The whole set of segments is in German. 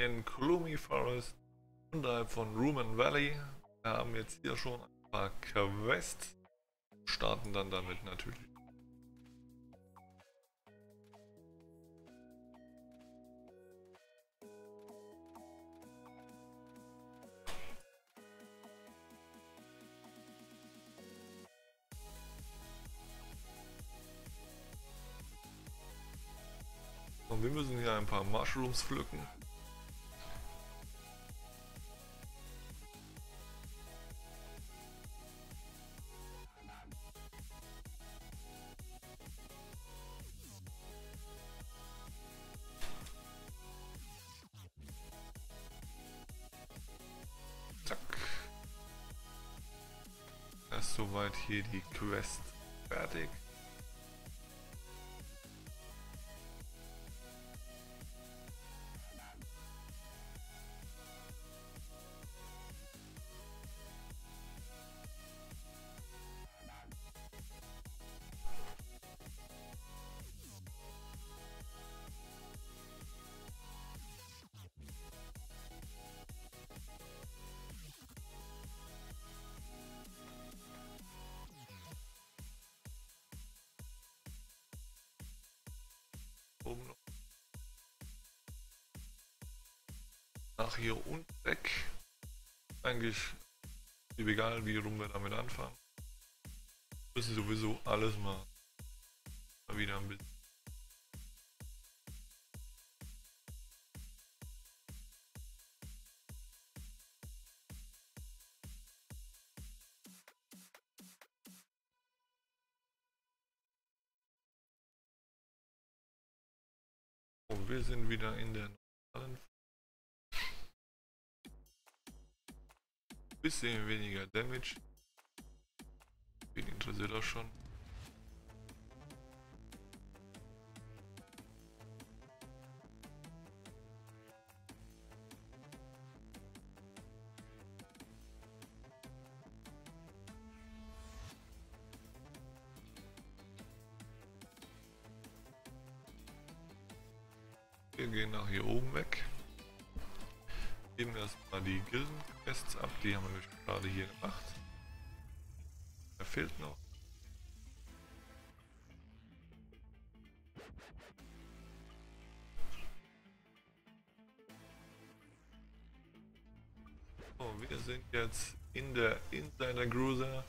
in Gloomy Forest unterhalb von Rumen Valley. Wir haben jetzt hier schon ein paar Quests. Starten dann damit natürlich. Und wir müssen hier ein paar Mushrooms pflücken. Ist soweit hier die Quest fertig. Hier unten weg. Eigentlich egal, wie rum wir damit anfangen. Müssen sowieso alles mal, mal wieder ein bisschen. wir sind wieder in der Bisschen weniger Damage. Wen interessiert das schon? Wir gehen nach hier oben weg. Geben erstmal die Gilden-Quests ab, die haben wir gerade hier gemacht. Da fehlt noch. So, wir sind jetzt in der Insider Cruiser,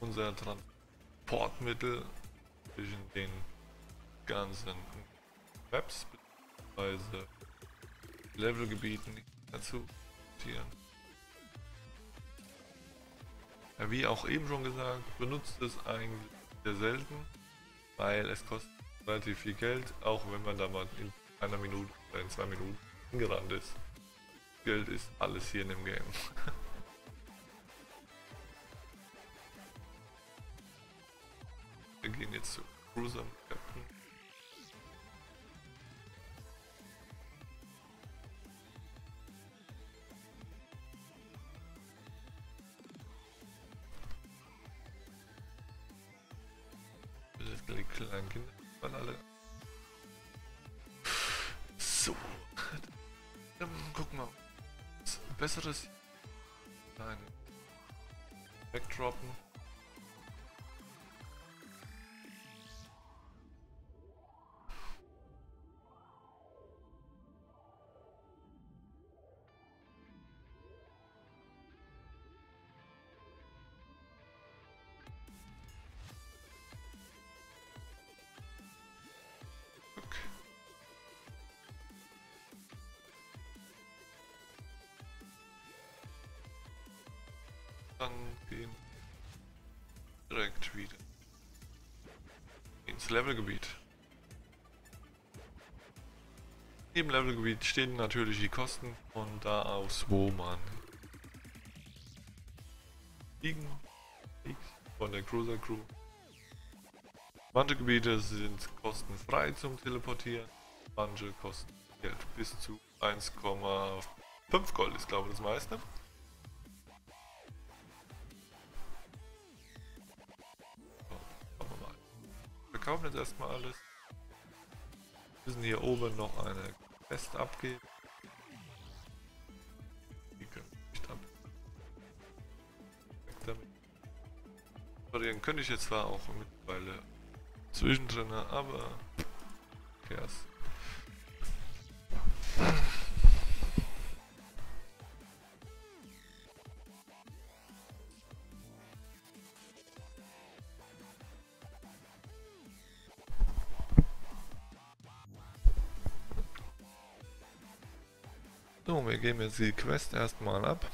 unser Transportmittel zwischen den ganzen Maps beziehungsweise Levelgebieten dazu notieren. Ja, wie auch eben schon gesagt, benutzt es eigentlich sehr selten, weil es kostet relativ viel Geld, auch wenn man da mal in einer Minute oder in zwei Minuten hingerannt ist. Geld ist alles hier in dem Game. Wir gehen jetzt zu Cruiser Was Dann gehen direkt wieder ins Levelgebiet. Im Levelgebiet stehen natürlich die Kosten von da aus, wo man liegen von der Cruiser Crew. Manche Gebiete sind kostenfrei zum Teleportieren, manche kosten Geld bis zu 1,5 Gold ist glaube ich das meiste. verkaufen jetzt erstmal alles. Wir müssen hier oben noch eine Quest abgeben. Die können nicht ab. Könnte ich jetzt zwar auch mittlerweile zwischendrin, aber. Verkehrs. Okay, So, wir geben jetzt die Quest erstmal ab.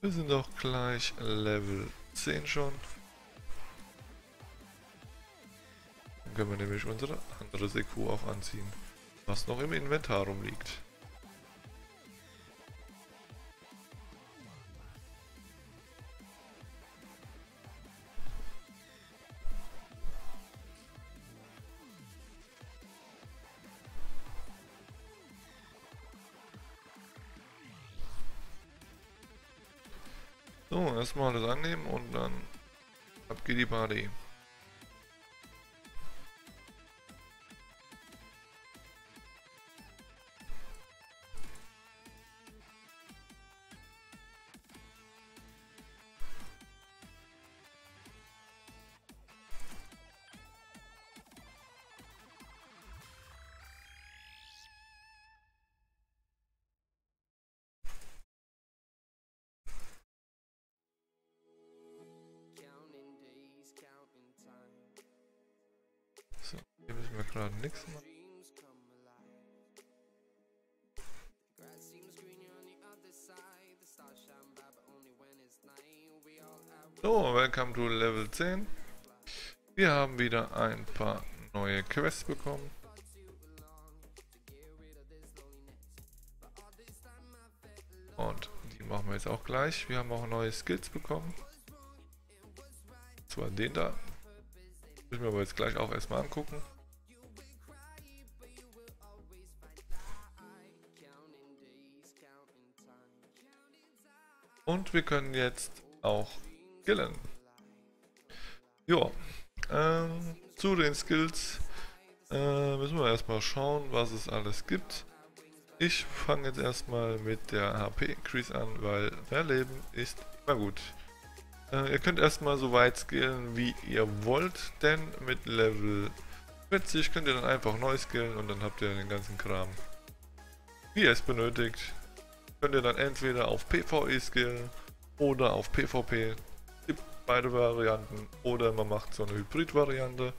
Wir sind auch gleich Level 10 schon. Dann können wir nämlich unsere andere Seku auch anziehen, was noch im Inventar rumliegt. Erstmal das annehmen und dann ab geht die Party. So, welcome to Level 10. Wir haben wieder ein paar neue Quests bekommen. Und die machen wir jetzt auch gleich. Wir haben auch neue Skills bekommen. Und zwar den da. Müssen wir aber jetzt gleich auch erstmal angucken. Und wir können jetzt auch skillen. Ja, ähm, zu den Skills äh, müssen wir erstmal schauen, was es alles gibt. Ich fange jetzt erstmal mit der HP-Increase an, weil mehr Leben ist immer gut. Äh, ihr könnt erstmal so weit skillen, wie ihr wollt, denn mit Level 40 könnt ihr dann einfach neu skillen und dann habt ihr den ganzen Kram, wie ihr es benötigt. Könnt ihr dann entweder auf PvE skillen oder auf PvP. Gibt beide Varianten oder man macht so eine Hybrid-Variante,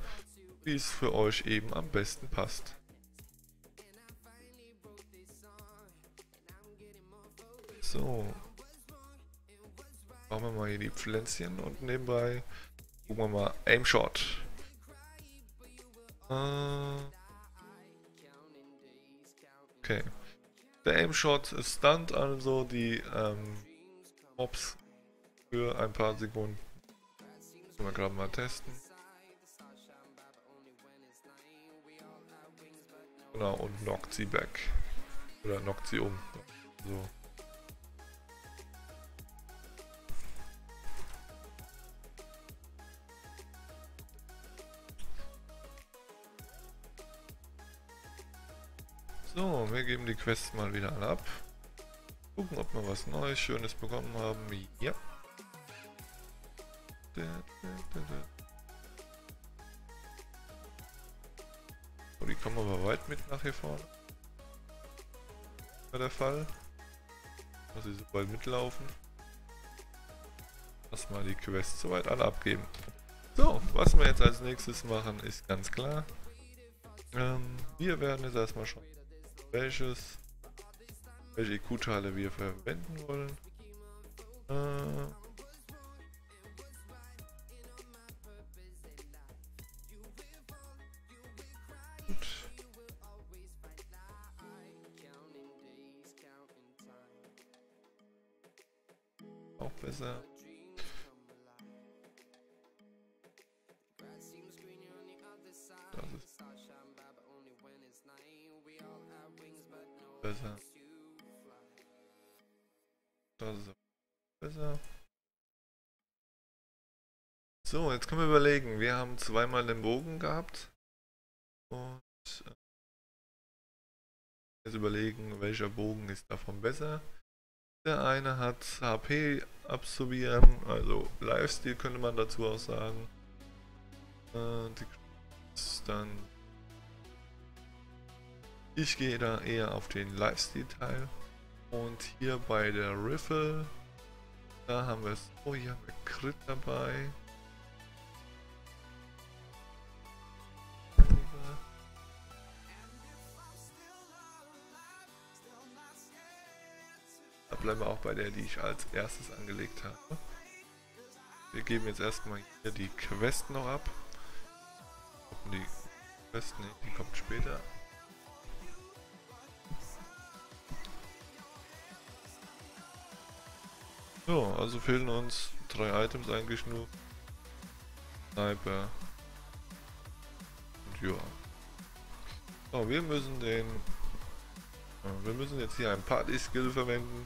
wie es für euch eben am besten passt. So, Machen wir mal hier die Pflänzchen und nebenbei gucken wir mal Aim Shot. Äh, okay. Der Aim Shot ist Stunt, also die ähm, Mobs für ein paar Sekunden. Können wir gerade mal testen. Genau, und knockt sie back. Oder knockt sie um. So. So, wir geben die Quests mal wieder alle ab. Gucken, ob wir was Neues, Schönes bekommen haben. Ja. Oh, die kommen aber weit mit nach hier vorne. War der Fall. Muss ich so weit mitlaufen. Lass mal die Quests soweit alle abgeben. So, was wir jetzt als nächstes machen, ist ganz klar. Ähm, wir werden jetzt erstmal schon welches, welche IQ-Teile wir verwenden wollen. Äh, zweimal den Bogen gehabt. Und äh, jetzt überlegen, welcher Bogen ist davon besser. Der eine hat HP absorbieren, also Lifesteal könnte man dazu auch sagen. Äh, dann ich gehe da eher auf den Lifesteal-Teil. Und hier bei der Riffle, da haben wir es. Oh, hier haben wir Crit dabei. Bleiben wir auch bei der, die ich als erstes angelegt habe. Wir geben jetzt erstmal hier die Quest noch ab. Die Quest, ne, die kommt später. So, also fehlen uns drei Items eigentlich nur. Sniper. Und ja. So, wir müssen den... Wir müssen jetzt hier einen Party-Skill verwenden.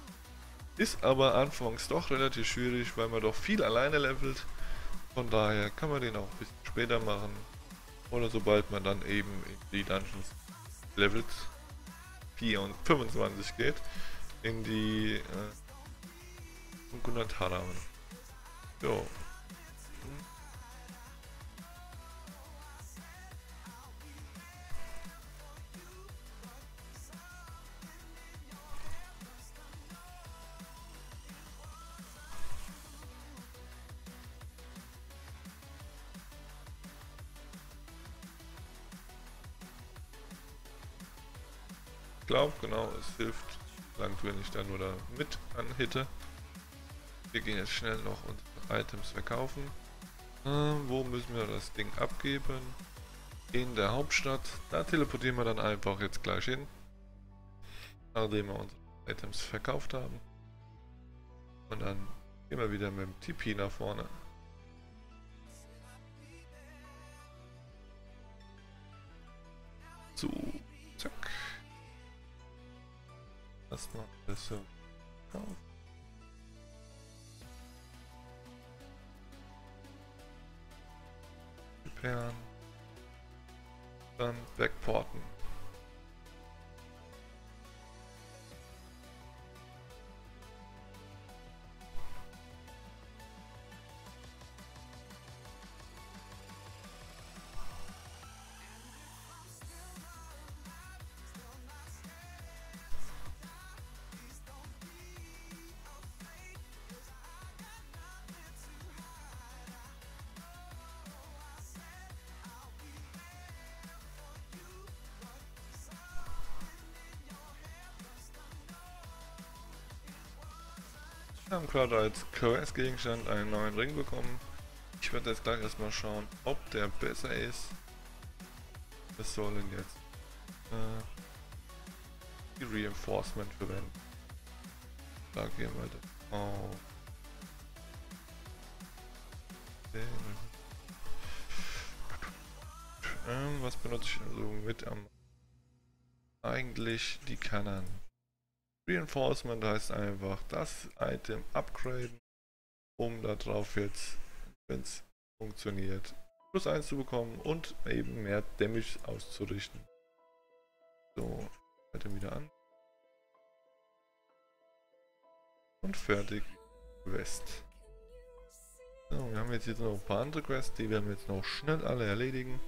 Ist aber anfangs doch relativ schwierig, weil man doch viel alleine levelt. Von daher kann man den auch ein bisschen später machen. Oder sobald man dann eben in die Dungeons Level 4 und 25 geht. In die äh, Gunnataramen. So, glaube, genau, es hilft, solange wir nicht dann nur da mit anhitte. Wir gehen jetzt schnell noch unsere Items verkaufen. Äh, wo müssen wir das Ding abgeben? In der Hauptstadt. Da teleportieren wir dann einfach jetzt gleich hin. Nachdem wir unsere Items verkauft haben. Und dann gehen wir wieder mit dem TP nach vorne. Erstmal alles so kaufen. Repairen. Dann wegporten. Haben gerade als Quest-Gegenstand einen neuen Ring bekommen. Ich werde jetzt gleich erstmal schauen, ob der besser ist. Was soll denn jetzt? Äh, die Reinforcement verwenden. Da gehen wir auf. Ähm, was benutze ich also mit am eigentlich die Kanan. Reinforcement heißt einfach das Item upgraden, um darauf jetzt, wenn es funktioniert, plus 1 zu bekommen und eben mehr Damage auszurichten. So, Item wieder an. Und fertig. Quest. So, wir haben jetzt hier noch ein paar andere Quests, die werden wir jetzt noch schnell alle erledigen.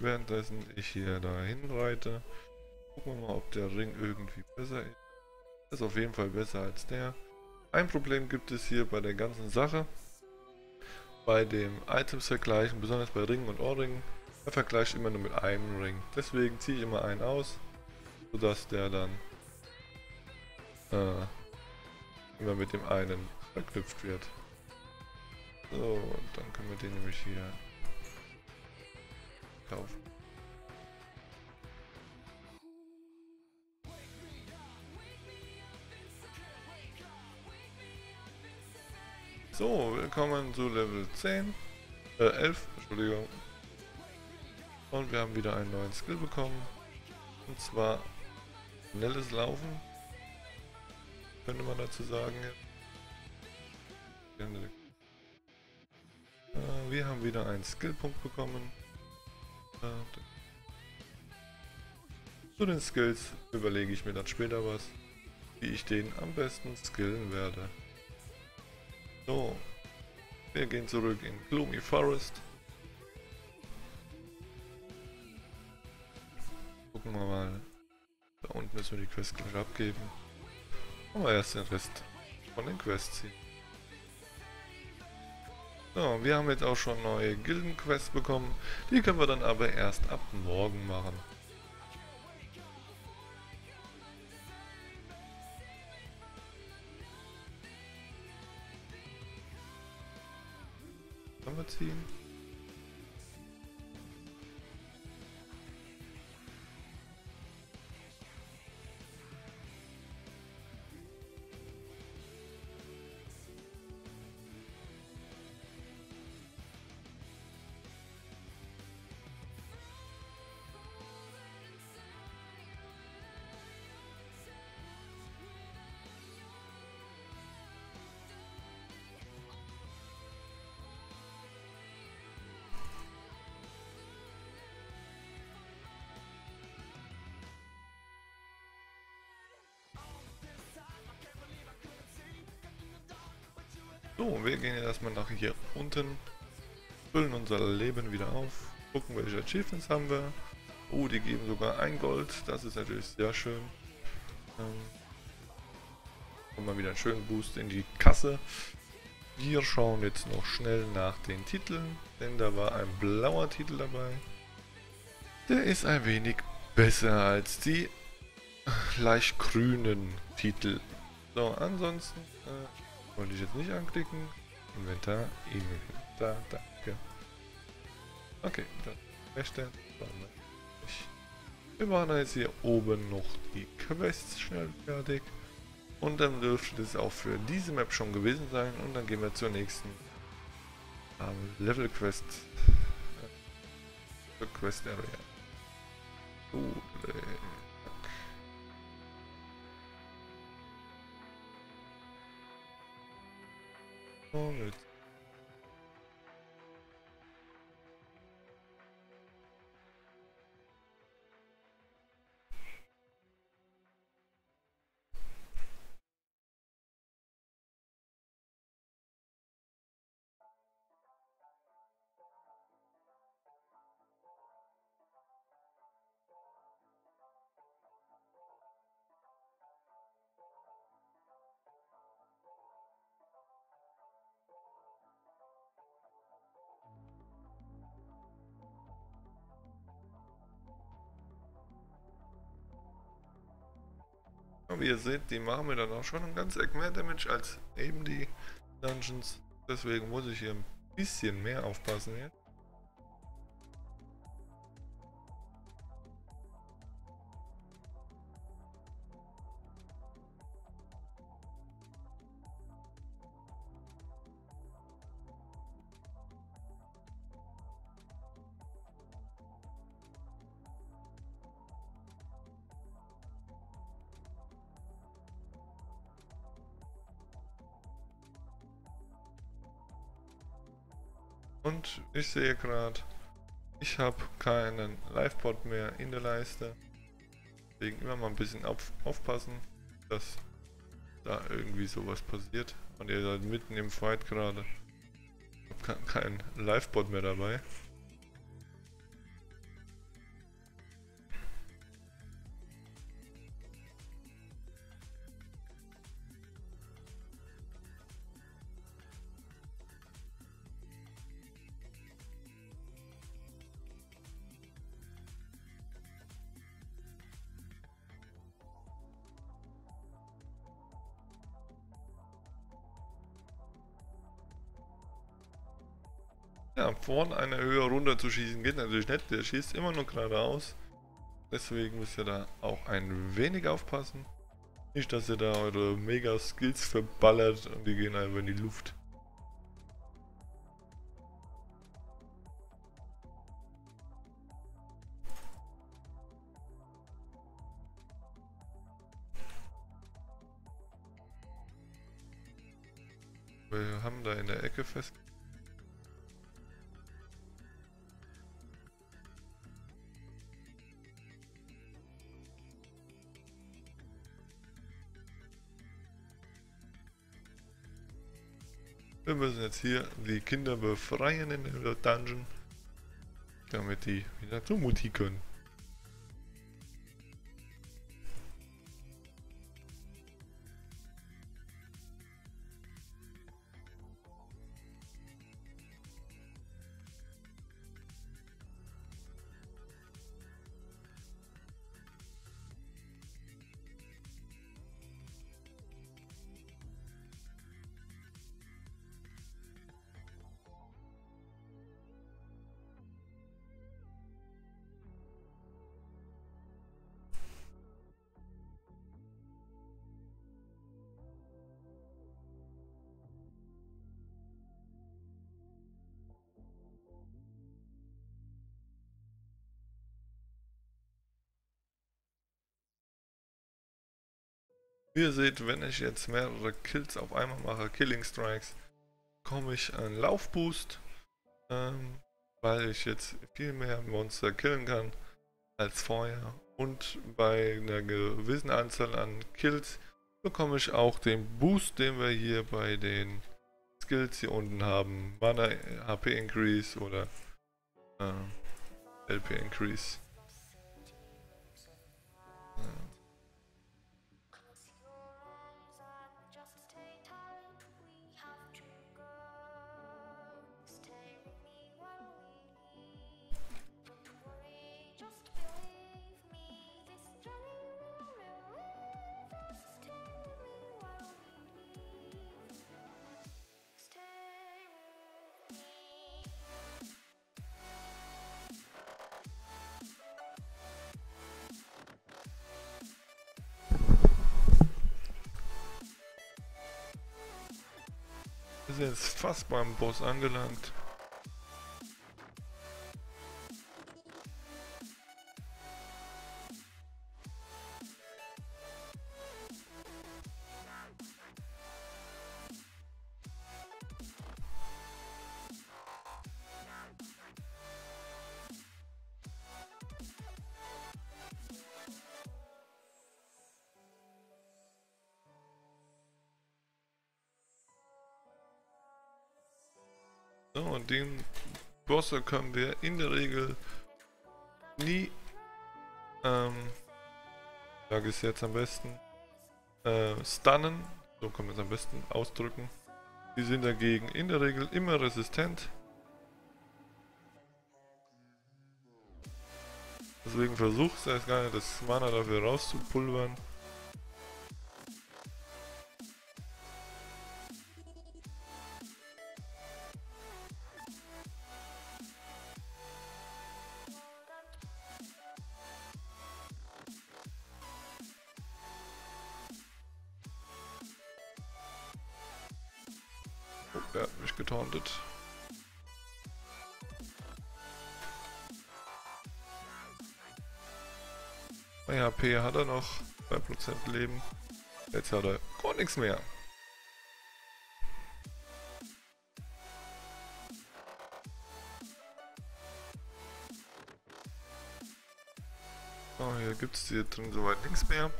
Währenddessen ich hier dahin reite. Gucken wir mal, ob der Ring irgendwie besser ist. Ist auf jeden Fall besser als der. Ein Problem gibt es hier bei der ganzen Sache. Bei dem Items vergleichen, besonders bei Ringen und Ohrringen. Er vergleicht immer nur mit einem Ring. Deswegen ziehe ich immer einen aus, sodass der dann äh, immer mit dem einen verknüpft wird. So, dann können wir den nämlich hier kaufen. So, willkommen zu Level 10, äh 11, Entschuldigung. Und wir haben wieder einen neuen Skill bekommen. Und zwar schnelles Laufen. Könnte man dazu sagen. Äh, wir haben wieder einen Skillpunkt bekommen. Äh, zu den Skills überlege ich mir dann später was. wie ich den am besten skillen werde. So, wir gehen zurück in Gloomy Forest. Gucken wir mal. Da unten müssen wir die Quest gleich abgeben. Aber erst den Rest von den Quests ziehen. So, wir haben jetzt auch schon neue Gildenquests bekommen. Die können wir dann aber erst ab morgen machen. Ziehen? So, wir gehen jetzt erstmal nach hier unten, füllen unser Leben wieder auf, gucken welche Achievements haben wir. Oh, die geben sogar ein Gold, das ist natürlich sehr schön. Ähm, mal wieder einen schönen Boost in die Kasse. Wir schauen jetzt noch schnell nach den Titeln, denn da war ein blauer Titel dabei. Der ist ein wenig besser als die leicht grünen Titel. So, ansonsten wollte ich jetzt nicht anklicken. Inventar, Inventar, danke. Okay, dann erstellen. Wir machen jetzt hier oben noch die Quests schnell fertig. Und dann dürfte das auch für diese Map schon gewesen sein. Und dann gehen wir zur nächsten ähm, Level Quest. Äh, Quest Area. Gut, Moment. Wie ihr seht, die machen mir dann auch schon ein ganz Eck mehr Damage als eben die Dungeons. Deswegen muss ich hier ein bisschen mehr aufpassen jetzt. Und ich sehe gerade, ich habe keinen Livebot mehr in der Leiste. Deswegen immer mal ein bisschen auf, aufpassen, dass da irgendwie sowas passiert. Und ihr seid mitten im Fight gerade. Ich habe keinen Livebot mehr dabei. Ja, vorne eine Höhe runter zu schießen geht natürlich nicht. Der schießt immer nur geradeaus. Deswegen müsst ihr da auch ein wenig aufpassen. Nicht, dass ihr da eure Mega-Skills verballert und die gehen einfach in die Luft. Jetzt hier die Kinder befreien in der Dungeon, damit die wieder zu Mutti können. Ihr seht, wenn ich jetzt mehrere Kills auf einmal mache, Killing Strikes, komme ich an Laufboost, ähm, weil ich jetzt viel mehr Monster killen kann als vorher. Und bei einer gewissen Anzahl an Kills bekomme ich auch den Boost, den wir hier bei den Skills hier unten haben. Mana HP Increase oder äh, LP Increase. Sind jetzt fast beim Boss angelangt. So, und den Bosse können wir in der Regel nie, ähm, sage ich jetzt am besten, äh, stunnen, so kann man es am besten ausdrücken. Die sind dagegen in der Regel immer resistent. Deswegen versucht es gar nicht, das Mana dafür rauszupulvern. Er hat mich getauntet. Bei HP hat er noch 2% Leben. Jetzt hat er gar nichts mehr. So, hier gibt es hier drin soweit nichts mehr.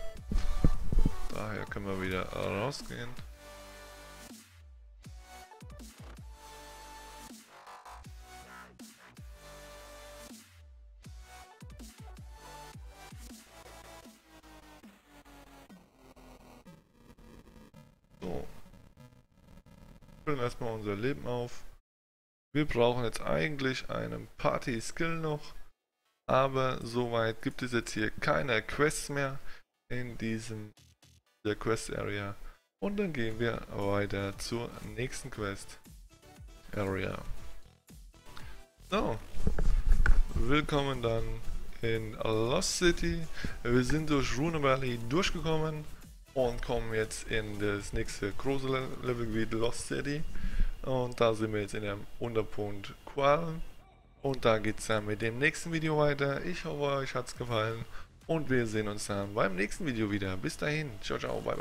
Daher können wir wieder rausgehen. Füllen erstmal unser Leben auf. Wir brauchen jetzt eigentlich einen Party-Skill noch, aber soweit gibt es jetzt hier keine Quests mehr in diesem der Quest Area. Und dann gehen wir weiter zur nächsten Quest Area. So, willkommen dann in Lost City. Wir sind durch Rune Valley durchgekommen und kommen jetzt in das nächste große Level wie Lost City. Und da sind wir jetzt in dem Unterpunkt Qual. Und da geht es dann mit dem nächsten Video weiter. Ich hoffe, euch hat es gefallen. Und wir sehen uns dann beim nächsten Video wieder. Bis dahin. Ciao, ciao. Bye, bye.